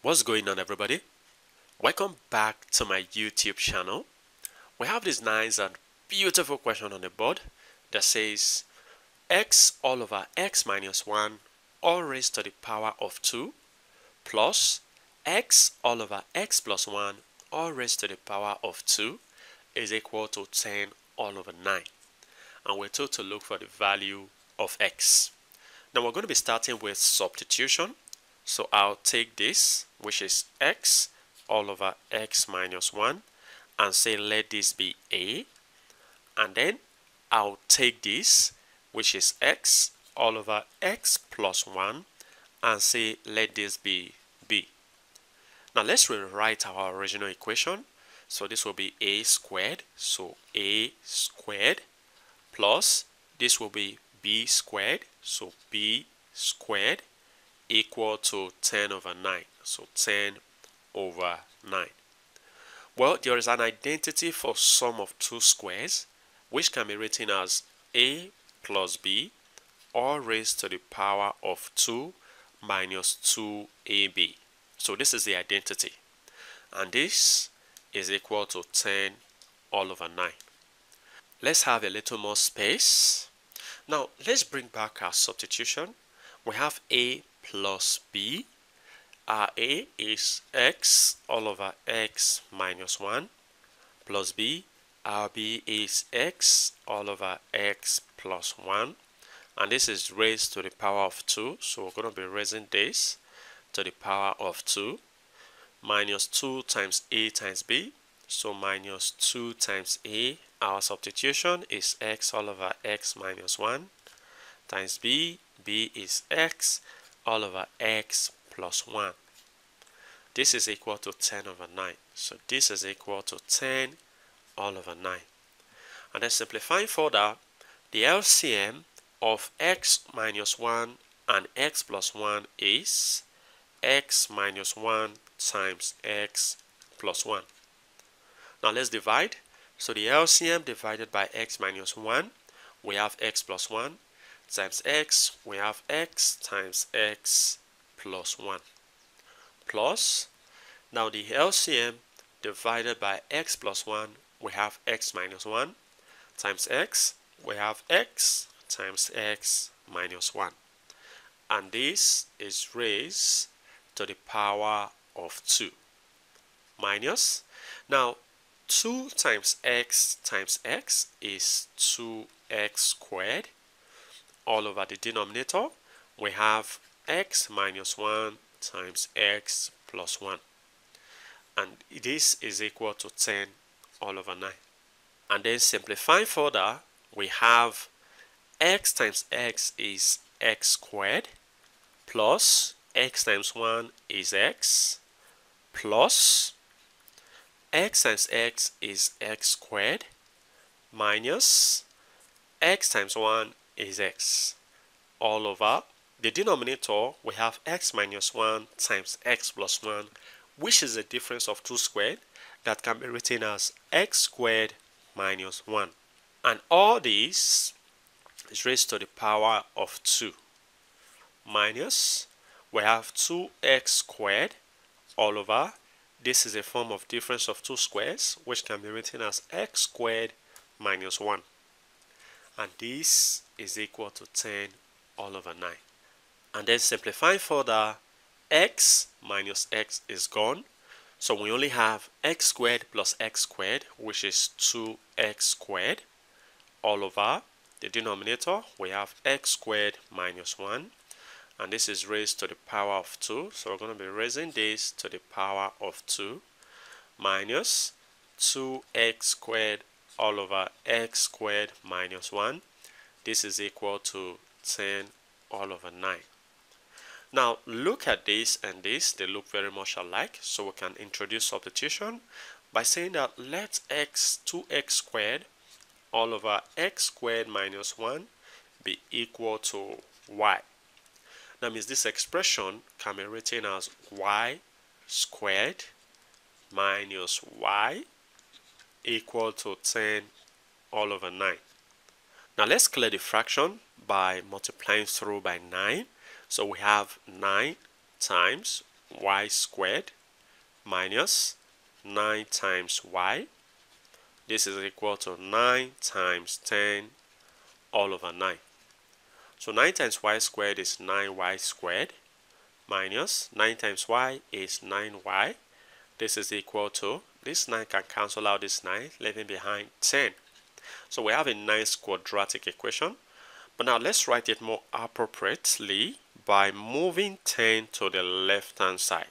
What's going on everybody? Welcome back to my YouTube channel. We have this nice and beautiful question on the board that says x all over x minus 1 all raised to the power of 2 plus x all over x plus 1 all raised to the power of 2 is equal to 10 all over 9 and we're told to look for the value of x. Now we're going to be starting with substitution so I'll take this, which is x all over x minus 1, and say let this be a. And then I'll take this, which is x all over x plus 1, and say let this be b. Now let's rewrite our original equation. So this will be a squared, so a squared, plus this will be b squared, so b squared, equal to 10 over 9. So 10 over 9. Well, there is an identity for sum of two squares, which can be written as a plus b, all raised to the power of 2 minus 2ab. So this is the identity. And this is equal to 10 all over 9. Let's have a little more space. Now, let's bring back our substitution. We have a plus b. Our a is x all over x minus 1 plus b. Our b is x all over x plus 1 and this is raised to the power of 2 so we're going to be raising this to the power of 2 minus 2 times a times b so minus 2 times a our substitution is x all over x minus 1 times b b is x all over x plus 1. This is equal to 10 over 9. So this is equal to 10 all over 9. And then simplifying further, the LCM of x minus 1 and x plus 1 is x minus 1 times x plus 1. Now let's divide. So the LCM divided by x minus 1, we have x plus 1 times x, we have x times x plus 1 plus, now the LCM divided by x plus 1, we have x minus 1 times x, we have x times x minus 1. And this is raised to the power of 2 minus. Now, 2 times x times x is 2x squared all over the denominator, we have x minus 1 times x plus 1. And this is equal to 10 all over 9. And then simplifying further, we have x times x is x squared plus x times 1 is x plus x times x is x squared minus x times 1 is x all over. The denominator we have x minus 1 times x plus 1 which is a difference of 2 squared that can be written as x squared minus 1 and all this is raised to the power of 2 minus we have 2x squared all over. This is a form of difference of two squares which can be written as x squared minus 1 and this is equal to 10 all over 9 and then simplifying further x minus x is gone. So we only have x squared plus x squared which is 2x squared all over the denominator. We have x squared minus 1 and this is raised to the power of 2 so we're going to be raising this to the power of 2 minus 2x squared all over x squared minus 1 this is equal to 10 all over 9 now look at this and this they look very much alike so we can introduce substitution by saying that let x 2x squared all over x squared minus 1 be equal to y that means this expression can be written as y squared minus y equal to 10 all over 9. Now let's clear the fraction by multiplying through by 9. So we have 9 times y squared minus 9 times y. This is equal to 9 times 10 all over 9. So 9 times y squared is 9y squared minus 9 times y is 9y. This is equal to, this 9 can cancel out this 9, leaving behind 10. So we have a nice quadratic equation. But now let's write it more appropriately by moving 10 to the left hand side.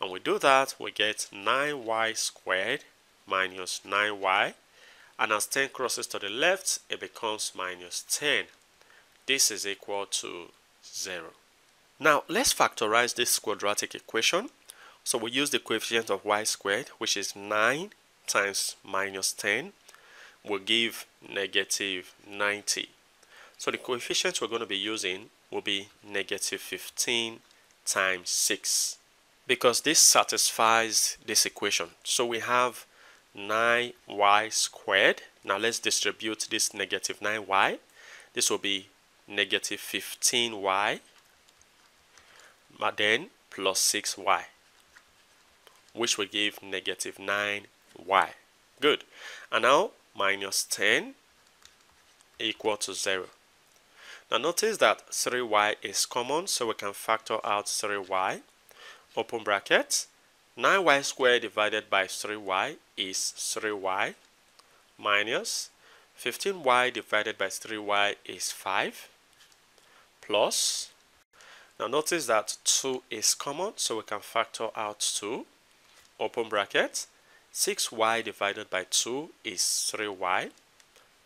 And we do that, we get 9y squared minus 9y. And as 10 crosses to the left, it becomes minus 10. This is equal to 0. Now, let's factorize this quadratic equation. So we use the coefficient of y squared, which is 9 times minus 10, will give negative 90. So the coefficients we're going to be using will be negative 15 times 6 because this satisfies this equation. So we have 9y squared. Now let's distribute this negative 9y. This will be negative 15y but then plus 6y which will give negative 9y. Good. And now minus 10 equal to 0. Now notice that 3y is common, so we can factor out 3y. Open bracket. 9y squared divided by 3y is 3y minus 15y divided by 3y is 5 plus now notice that 2 is common so we can factor out 2 open bracket 6y divided by 2 is 3y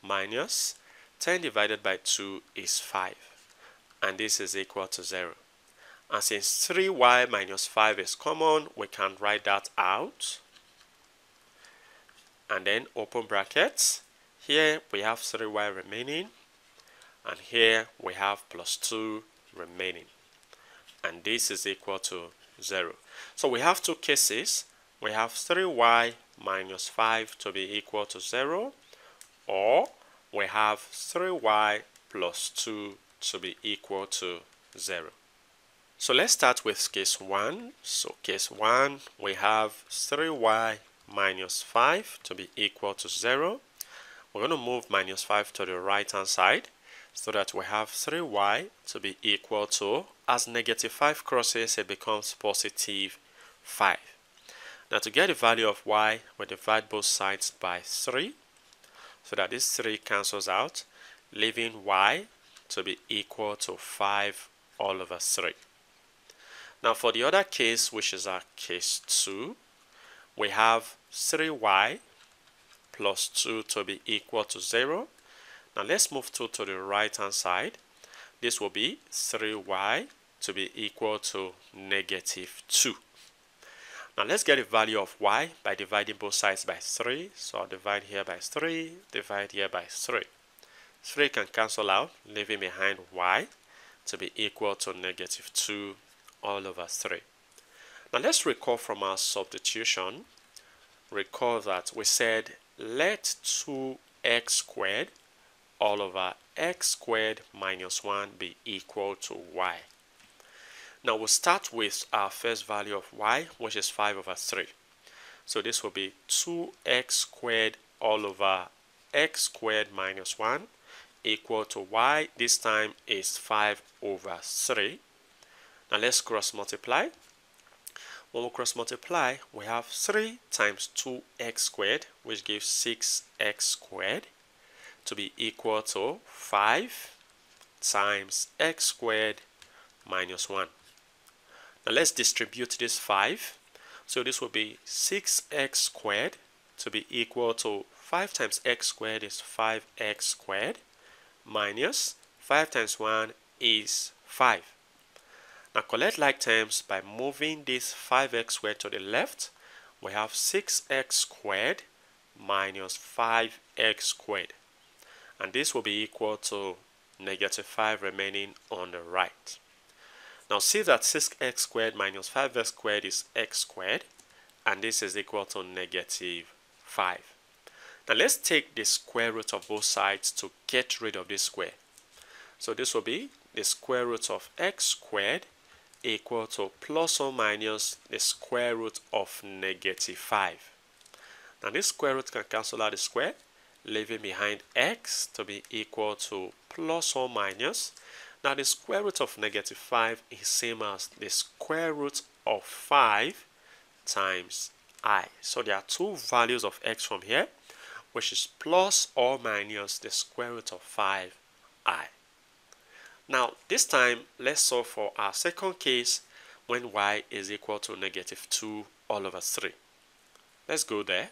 minus 10 divided by 2 is 5 and this is equal to 0 and since 3y minus 5 is common we can write that out. And then open brackets. Here we have 3y remaining and here we have plus 2 remaining. And this is equal to 0 so we have two cases we have 3y minus 5 to be equal to 0 or we have 3y plus 2 to be equal to 0. So let's start with case 1. So case 1 we have 3y minus 5 to be equal to 0. We're going to move minus 5 to the right hand side so that we have 3y to be equal to as negative 5 crosses it becomes positive 5. Now to get the value of y, we divide both sides by 3 so that this 3 cancels out, leaving y to be equal to 5 all over 3. Now for the other case, which is our case 2, we have 3y plus 2 to be equal to 0. Now let's move 2 to the right hand side. This will be 3y to be equal to negative 2. Now let's get the value of y by dividing both sides by 3. So I'll divide here by 3, divide here by 3. 3 can cancel out, leaving behind y to be equal to negative 2 all over 3. Now let's recall from our substitution, recall that we said let 2x squared all over x squared minus 1 be equal to y. Now we'll start with our first value of y, which is 5 over 3. So this will be 2x squared all over x squared minus 1 equal to y. This time is 5 over 3. Now let's cross multiply. When we cross multiply, we have 3 times 2x squared, which gives 6x squared, to be equal to 5 times x squared minus 1. Now let's distribute this 5. So this will be 6x squared to be equal to 5 times x squared is 5x squared minus 5 times 1 is 5. Now collect like terms by moving this 5x squared to the left. We have 6x squared minus 5x squared. And this will be equal to negative 5 remaining on the right. Now see that 6x squared minus 5x squared is x squared and this is equal to negative 5. Now let's take the square root of both sides to get rid of this square. So this will be the square root of x squared equal to plus or minus the square root of negative 5. Now this square root can cancel out the square, leaving behind x to be equal to plus or minus. Now the square root of negative 5 is same as the square root of 5 times i. So there are two values of x from here, which is plus or minus the square root of 5i. Now, this time, let's solve for our second case when y is equal to negative 2 all over 3. Let's go there.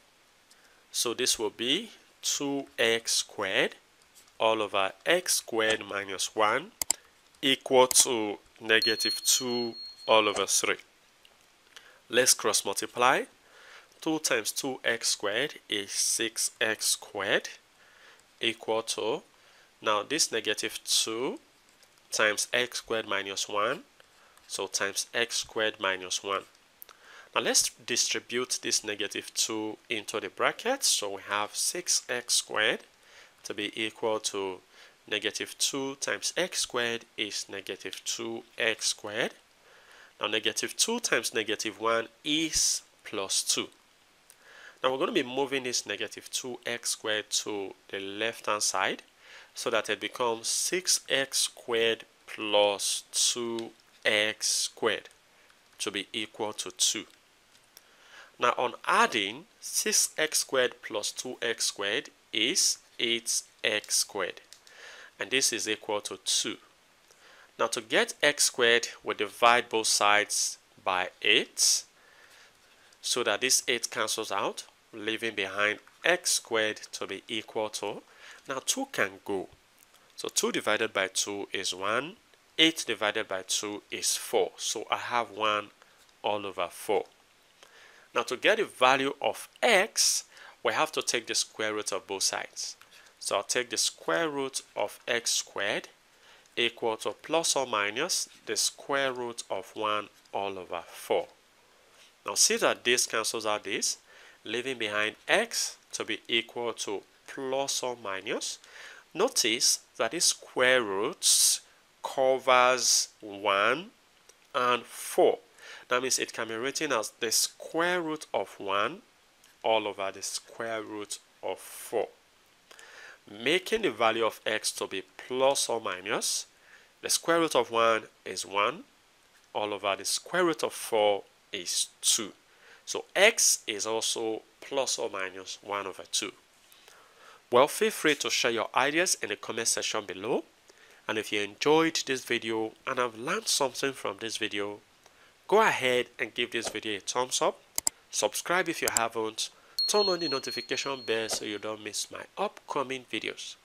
So this will be 2x squared all over x squared minus 1 equal to negative 2 all over 3. Let's cross multiply. 2 times 2x squared is 6x squared equal to, now this negative 2 times x squared minus 1. So times x squared minus 1. Now let's distribute this negative 2 into the brackets. So we have 6x squared to be equal to negative 2 times x squared is negative 2x squared. Now negative 2 times negative 1 is plus 2. Now we're going to be moving this negative 2x squared to the left hand side so that it becomes 6x squared plus 2x squared to be equal to 2. Now on adding, 6x squared plus 2x squared is 8x squared. And this is equal to 2. Now to get x squared, we divide both sides by 8 so that this 8 cancels out, leaving behind x squared to be equal to now 2 can go. So 2 divided by 2 is 1. 8 divided by 2 is 4. So I have 1 all over 4. Now to get the value of x, we have to take the square root of both sides. So I'll take the square root of x squared equal to plus or minus the square root of 1 all over 4. Now see that this cancels out this, leaving behind x to be equal to plus or minus. Notice that the square roots covers 1 and 4. That means it can be written as the square root of 1 all over the square root of 4. Making the value of x to be plus or minus, the square root of 1 is 1 all over the square root of 4 is 2. So x is also plus or minus 1 over 2. Well, feel free to share your ideas in the comment section below. And if you enjoyed this video and have learned something from this video, go ahead and give this video a thumbs up. Subscribe if you haven't. Turn on the notification bell so you don't miss my upcoming videos.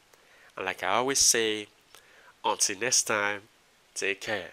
And like I always say, until next time, take care.